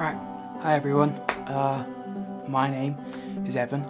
Alright, hi everyone, uh, my name is Evan.